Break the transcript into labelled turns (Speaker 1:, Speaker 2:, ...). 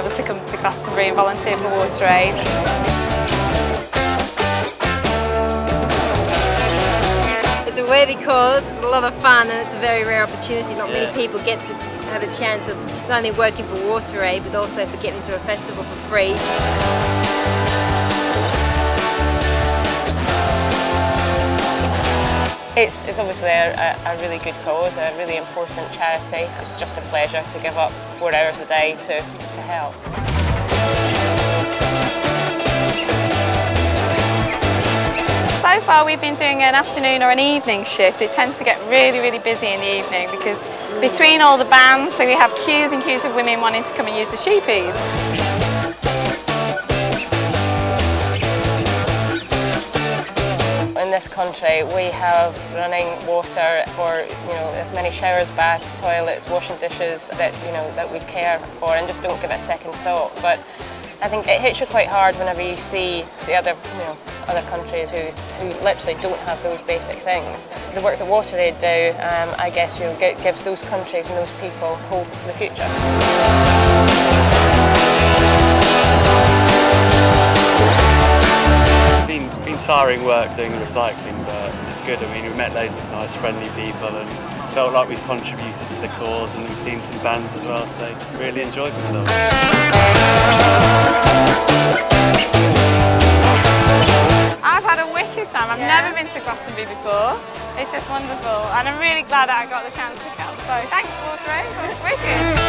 Speaker 1: to come to Glastonbury and volunteer for WaterAid.
Speaker 2: It's a worthy cause, it's a lot of fun and it's a very rare opportunity. Not many people get to have a chance of not only working for WaterAid but also for getting to a festival for free.
Speaker 3: It's, it's obviously a, a really good cause, a really important charity. It's just a pleasure to give up four hours a day to, to help.
Speaker 1: So far we've been doing an afternoon or an evening shift. It tends to get really, really busy in the evening because between all the bands, so we have queues and queues of women wanting to come and use the sheepies.
Speaker 3: This country, we have running water for you know as many showers, baths, toilets, washing dishes that you know that we care for, and just don't give it a second thought. But I think it hits you quite hard whenever you see the other you know other countries who, who literally don't have those basic things. The work that WaterAid do, um, I guess, you know, gives those countries and those people hope for the future.
Speaker 4: Tiring work doing the recycling, but it's good. I mean, we met loads of nice, friendly people and it's felt like we've contributed to the cause and we've seen some bands as well, so really enjoyed myself.
Speaker 1: I've had a wicked time. I've never been to Glastonbury before. It's just wonderful and I'm really glad that I got the chance to come. So thanks WaterAid, it was wicked.